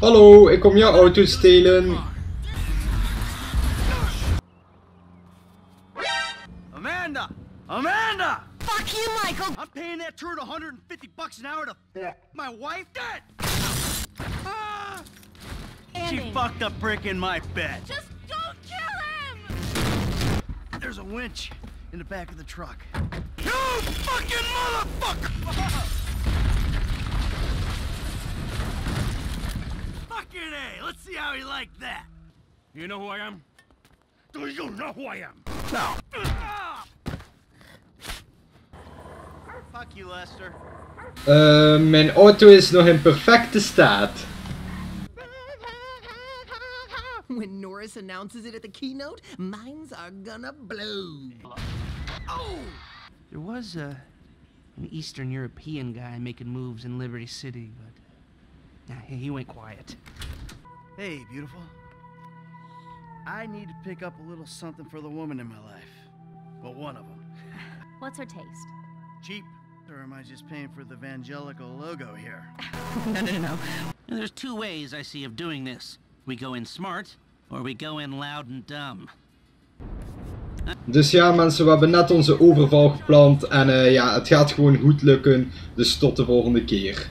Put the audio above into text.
Hallo, ik kom jouw auto stelen. Amanda! Amanda! Fuck you, Michael! I'm paying that turd 150 bucks an hour to fuck my wife dead! Ah! She fucked a brick in my bed. Just don't kill him! There's a winch in the back of the truck. You fucking motherfucker! Fucking A! Let's see how he liked that. You know who I am? Do you know who I am? No. Ah! Fuck you, Lester. Eh, mijn auto is nog in perfecte staat. When Norris announces it at the keynote, minds are gonna blow. Oh! There was a, an Eastern European guy making moves in Liberty City, but nah, he went quiet. Hey, beautiful. I need to pick up a little something for the woman in my life. But one of them. What's her taste? Cheap? Or am I just paying for the evangelical logo here? no, no, no, no. There's two ways I see of doing this. We go in smart, or we go in loud and dumb. Dus ja mensen, we hebben net onze overval gepland en eh, ja, het gaat gewoon goed lukken. Dus tot de volgende keer.